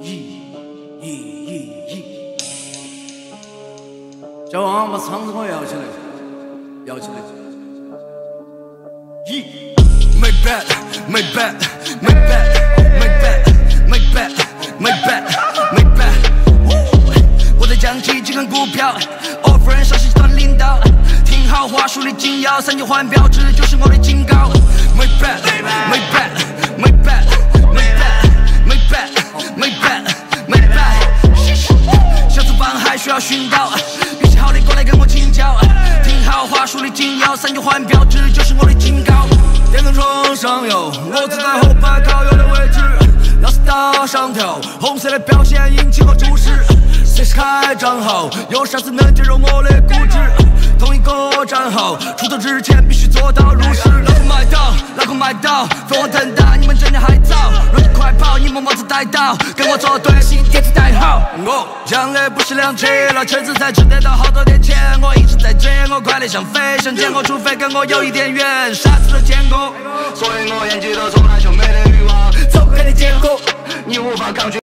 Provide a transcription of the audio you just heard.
咦咦咦咦！小王把嗓子给我摇起来，摇起来！咦，My bad, my bad, my bad, my bad, my bad, my bad, my bad。我在讲起几根股票，All friends 上市当领导，听好话，树立金腰，三句换标志就是我的警告。厨房还需要熏陶。好的，过来跟我请教。听好话，术的紧要，三句换标，志就是我的警告。电动床上有，我坐在后排靠右的位置。老师打上跳，红色的表现引起我注视。随时开账号，有啥子能接受我的固执？同一个账号，出头之前必须做到入室。老壳买到，老壳买到，飞黄腾达，你们帽子戴到，跟我作对，新电池带好。我讲的不是两车，那车子才值得到好多点钱。我一直在追，我快得像飞，想见过除非跟我有一点缘，啥子都见过，所以我演技都从来就没得欲望。走开的结果，你无法抗拒。